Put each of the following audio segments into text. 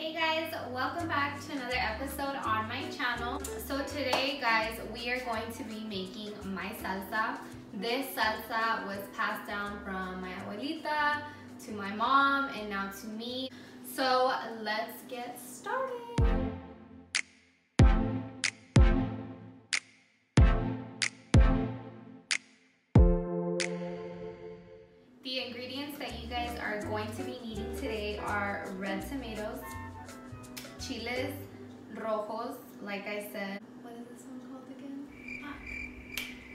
Hey guys, welcome back to another episode on my channel. So today guys, we are going to be making my salsa. This salsa was passed down from my abuelita to my mom and now to me. So let's get started. That you guys are going to be needing today are red tomatoes, chiles rojos, like I said. What is this one called again?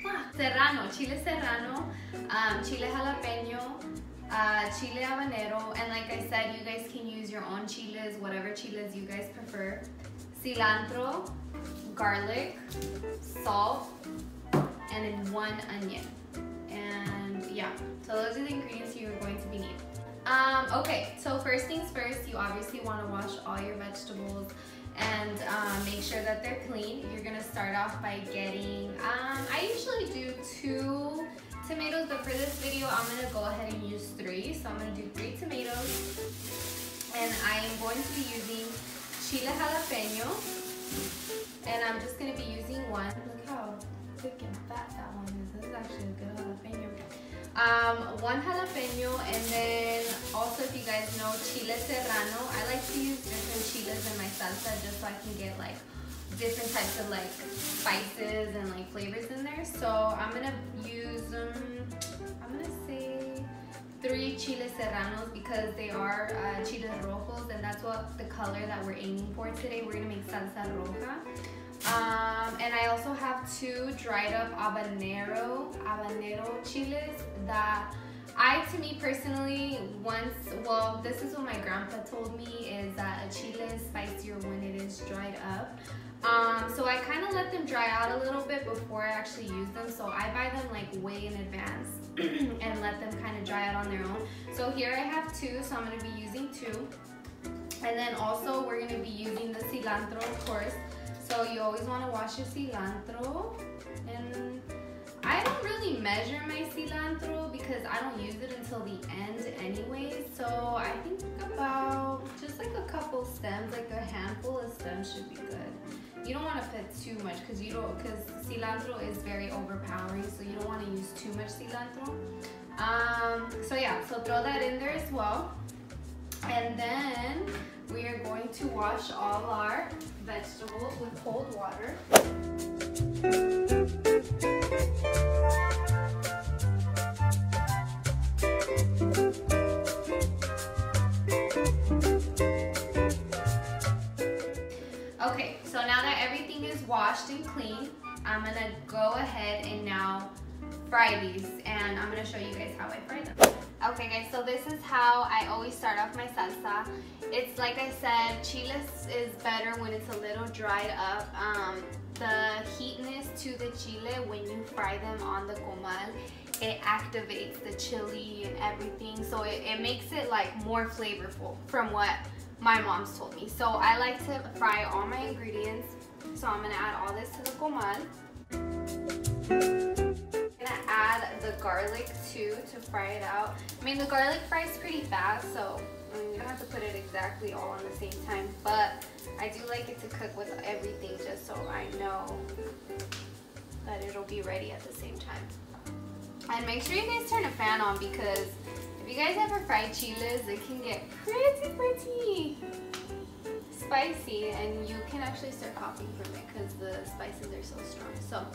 Ah, serrano, chile serrano, um, chile jalapeno, uh, chile habanero, and like I said, you guys can use your own chiles, whatever chiles you guys prefer. Cilantro, garlic, salt, and then one onion. And yeah, so those are the ingredients you're going to be needing. Um, okay, so first things first, you obviously want to wash all your vegetables and um, make sure that they're clean. You're gonna start off by getting, um, I usually do two tomatoes, but for this video, I'm gonna go ahead and use three. So I'm gonna do three tomatoes, and I am going to be using chile jalapeno, and I'm just gonna be using one. Look how thick and fat that one is. This is actually a good jalapeno. Um, one jalapeno and then also if you guys know chile serrano. I like to use different chiles in my salsa just so I can get like different types of like spices and like flavors in there. So I'm gonna use um, I'm gonna say three chile serranos because they are uh, chiles rojos and that's what the color that we're aiming for today. We're gonna make salsa roja. Um, and I also have two dried up habanero, habanero chiles that I, to me personally, once, well, this is what my grandpa told me, is that a chile is spicier when it is dried up. Um, so I kind of let them dry out a little bit before I actually use them. So I buy them like way in advance and let them kind of dry out on their own. So here I have two, so I'm going to be using two. And then also we're going to be using the cilantro, of course. So you always want to wash your cilantro. And I don't really measure my cilantro because I don't use it until the end anyway. So I think about just like a couple stems, like a handful of stems should be good. You don't want to put too much because you don't because cilantro is very overpowering, so you don't want to use too much cilantro. Um, so yeah, so throw that in there as well. And then we are going to wash all our vegetables with cold water. Okay, so now that everything is washed and clean, I'm gonna go ahead and now fry these and I'm gonna show you guys how I fry them. Okay guys, so this is how I always start off my salsa. It's like I said, chiles is better when it's a little dried up. Um, the heatness to the chile when you fry them on the comal, it activates the chili and everything. So it, it makes it like more flavorful from what my mom's told me. So I like to fry all my ingredients. So I'm gonna add all this to the comal. The garlic too to fry it out. I mean the garlic fries pretty fast, so I'm gonna have to put it exactly all on the same time. But I do like it to cook with everything just so I know that it'll be ready at the same time. And make sure you guys turn a fan on because if you guys ever fry chiles, it can get pretty, pretty spicy and you can actually start coughing from it because the spices are so strong. So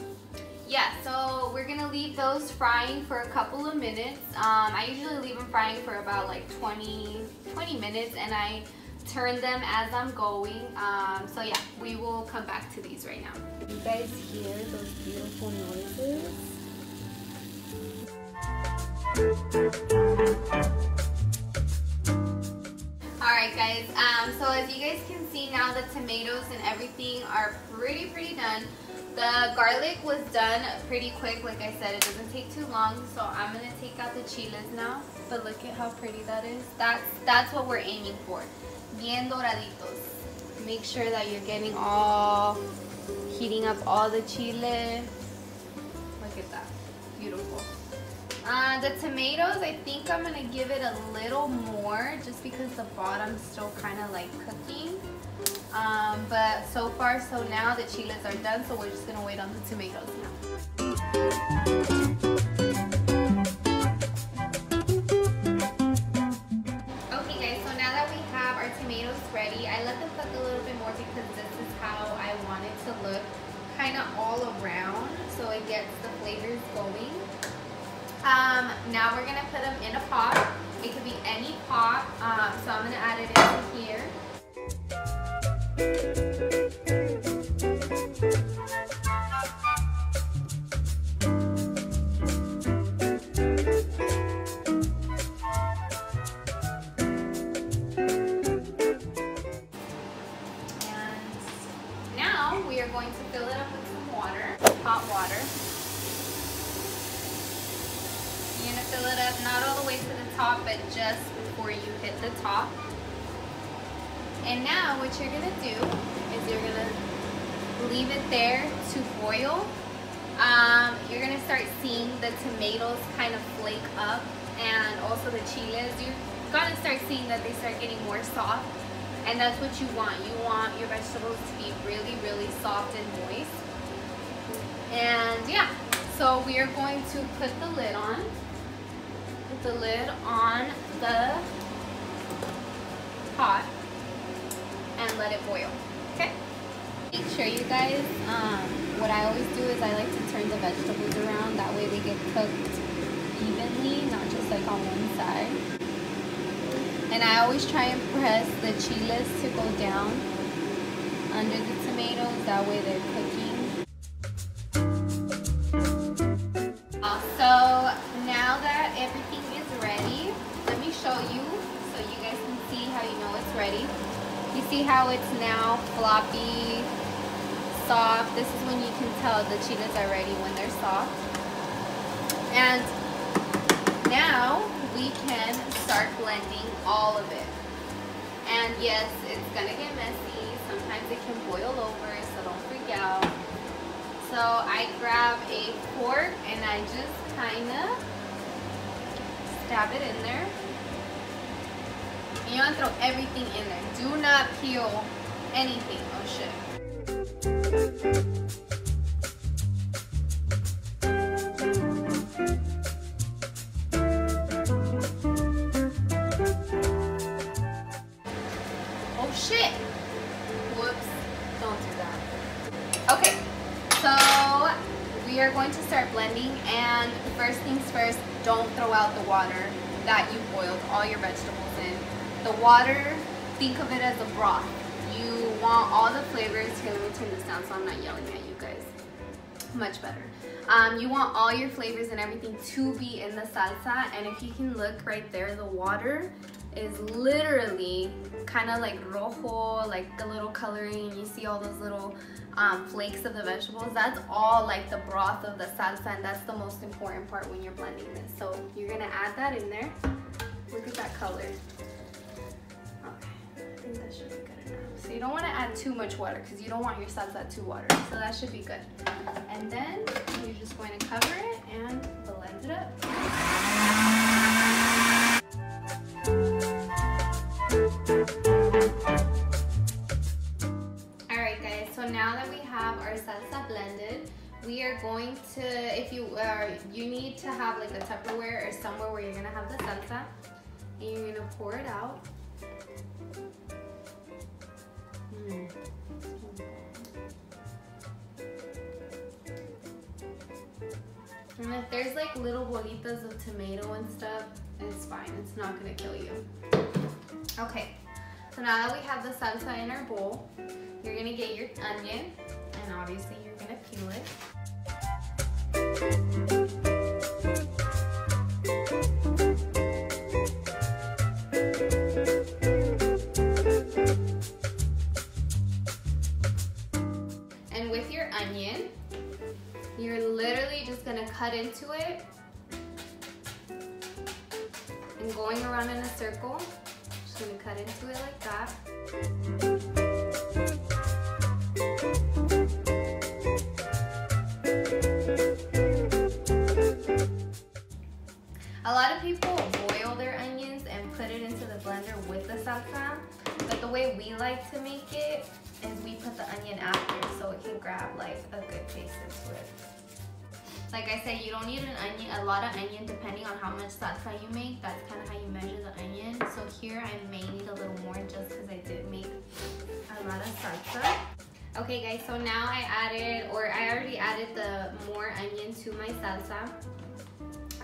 yeah, so we're gonna leave those frying for a couple of minutes. Um, I usually leave them frying for about like 20, 20 minutes and I turn them as I'm going. Um, so yeah, we will come back to these right now. You guys hear those beautiful noises? Can see now the tomatoes and everything are pretty pretty done. The garlic was done pretty quick, like I said, it doesn't take too long. So I'm gonna take out the chiles now. But look at how pretty that is. That's that's what we're aiming for. Bien doraditos. Make sure that you're getting all heating up all the chile. Look at that. Beautiful. Uh, the tomatoes, I think I'm gonna give it a little more just because the bottom's still kind of like cooking. Um, but so far, so now the chiles are done, so we're just gonna wait on the tomatoes now. Okay guys, so now that we have our tomatoes ready. I let them cook a little bit more because this is how I want it to look kind of all around so it gets the flavors going. Um, now we're gonna put them in a pot. It could be any pot, um, so I'm gonna add it into fill it up, not all the way to the top, but just before you hit the top. And now what you're gonna do is you're gonna leave it there to boil. Um, you're gonna start seeing the tomatoes kind of flake up and also the chiles. You're gonna start seeing that they start getting more soft and that's what you want. You want your vegetables to be really, really soft and moist. And yeah, so we are going to put the lid on the lid on the pot and let it boil, okay? Make sure you guys, um, what I always do is I like to turn the vegetables around, that way they get cooked evenly, not just like on one side. And I always try and press the chiles to go down under the tomatoes, that way they're cooking. So now that everything show you so you guys can see how you know it's ready. You see how it's now floppy, soft. This is when you can tell the chiles are ready when they're soft. And now we can start blending all of it. And yes, it's gonna get messy. Sometimes it can boil over, so don't freak out. So I grab a fork and I just kind of Stab it in there. You want to throw everything in there. Do not peel anything. Oh shit. Oh shit. Whoops. Don't do that. Okay. So we are going to start blending and first things first, don't throw out the water that you boiled all your vegetables. The water, think of it as a broth. You want all the flavors, here let me turn this down so I'm not yelling at you guys. Much better. Um, you want all your flavors and everything to be in the salsa and if you can look right there, the water is literally kind of like rojo, like a little coloring. You see all those little um, flakes of the vegetables. That's all like the broth of the salsa and that's the most important part when you're blending this. So you're gonna add that in there. Look at that color. Think that should be good enough. So you don't wanna add too much water because you don't want your salsa too watery. So that should be good. And then you're just going to cover it and blend it up. Alright guys, so now that we have our salsa blended, we are going to, if you are, uh, you need to have like a Tupperware or somewhere where you're gonna have the salsa and you're gonna pour it out. Mm-hmm. And if there's like little bolitas of tomato and stuff, it's fine. It's not gonna kill you. Okay, so now that we have the salsa in our bowl, you're gonna get your onion, and obviously you're gonna peel it. into it. I'm going around in a circle. Just gonna cut into it like that. A lot of people boil their onions and put it into the blender with the saffron, but the way we like to make it is we put the onion after so it can grab like a good taste into it. Like I said, you don't need an onion, a lot of onion depending on how much salsa you make. That's kind of how you measure the onion. So here I may need a little more just because I did make a lot of salsa. Okay guys, so now I added, or I already added the more onion to my salsa.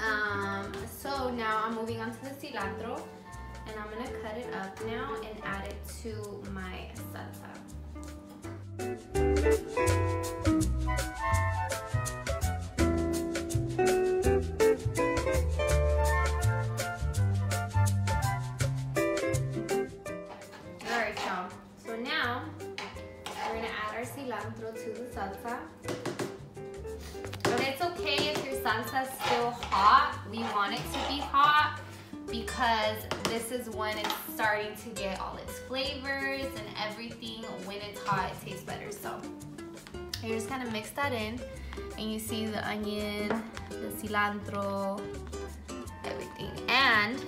Um, so now I'm moving on to the cilantro and I'm gonna cut it up now and add it to my salsa. Salsa. But it's okay if your salsa is still hot. We want it to be hot because this is when it's starting to get all its flavors and everything. When it's hot, it tastes better. So you're just kind of mix that in and you see the onion, the cilantro, everything. And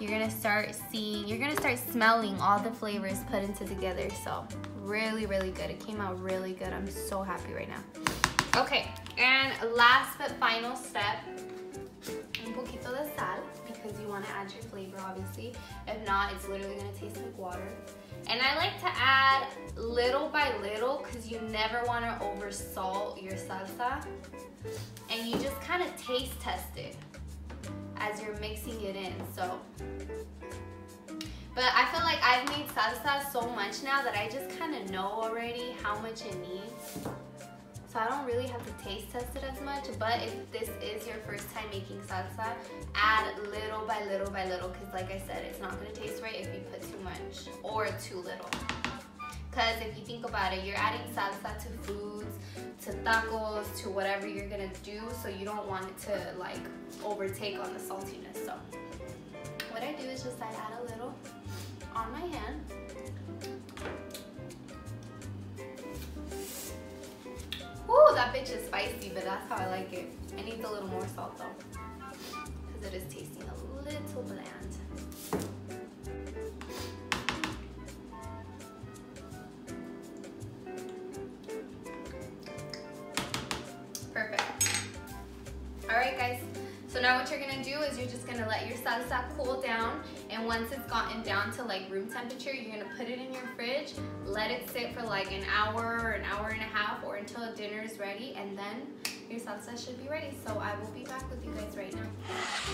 you're gonna start seeing, you're gonna start smelling all the flavors put into together. So really, really good. It came out really good. I'm so happy right now. Okay, and last but final step, un poquito de sal because you want to add your flavor obviously. If not, it's literally going to taste like water. And I like to add little by little because you never want to over salt your salsa. And you just kind of taste test it as you're mixing it in. So, but I feel like I've made salsa so much now that I just kind of know already how much it needs. So I don't really have to taste test it as much, but if this is your first time making salsa, add little by little by little, because like I said, it's not gonna taste right if you put too much or too little. Because if you think about it, you're adding salsa to foods, to tacos, to whatever you're gonna do, so you don't want it to like overtake on the saltiness. So what I do is just I add a little on my hand. Ooh, that bitch is spicy, but that's how I like it. I need a little more salt though, because it is tasting a little bland. Perfect. All right, guys. So now what you're gonna do is you're just gonna let your salsa cool down and once it's gotten down to like room temperature, you're gonna put it in your fridge, let it sit for like an hour or an hour and a half or until dinner is ready and then your salsa should be ready. So I will be back with you guys right now.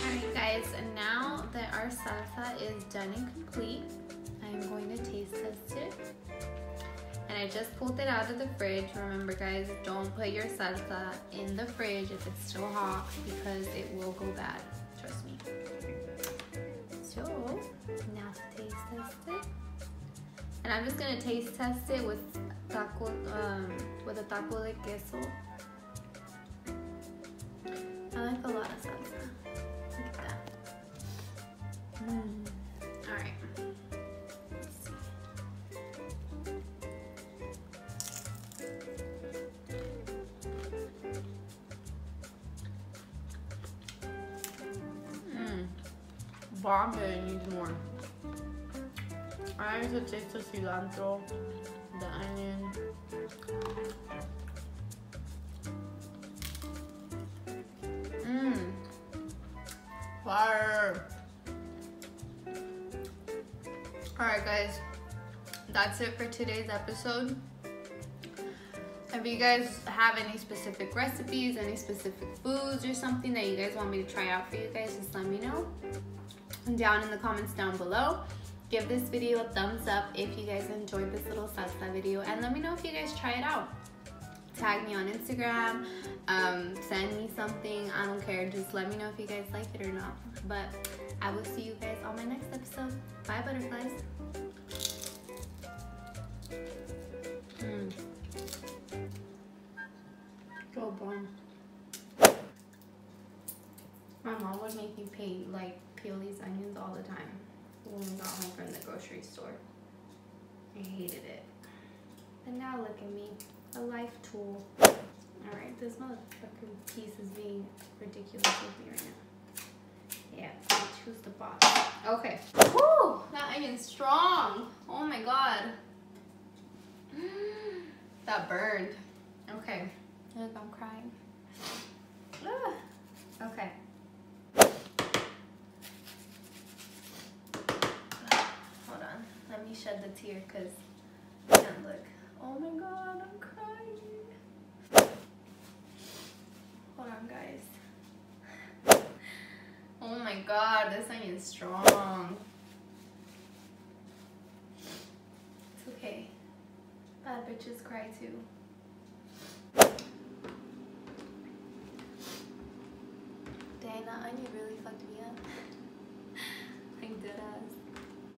Alright guys, and now that our salsa is done and complete, I'm going to taste test it. And I just pulled it out of the fridge. Remember guys, don't put your salsa in the fridge if it's still hot because it will go bad. So, now to taste test it. And I'm just gonna taste test it with taco, um, with a taco de queso. I like a lot of salsa. Look at that. Mm. All right. Bomb it needs more. I like to taste the cilantro, the onion. Mmm. Fire. Alright guys, that's it for today's episode. If you guys have any specific recipes, any specific foods or something that you guys want me to try out for you guys, just let me know down in the comments down below. Give this video a thumbs up if you guys enjoyed this little salsa video and let me know if you guys try it out. Tag me on Instagram, um, send me something, I don't care, just let me know if you guys like it or not. But I will see you guys on my next episode. Bye butterflies. Mm. So bomb. My mom would make me like peel these onions all the time when we got home from the grocery store. I hated it. But now look at me, a life tool. Alright, this motherfucking piece is being ridiculous with me right now. Yeah, choose the box. Okay. Woo! That onion's strong. Oh my god. That burned. Okay. Look, I'm crying. Ah. Okay. Hold Shed the tear because I can't look. Oh my god, I'm crying. Hold on, guys. Oh my god, this onion is strong. It's okay. Bad bitches cry too. Dang, that onion really fucked me up.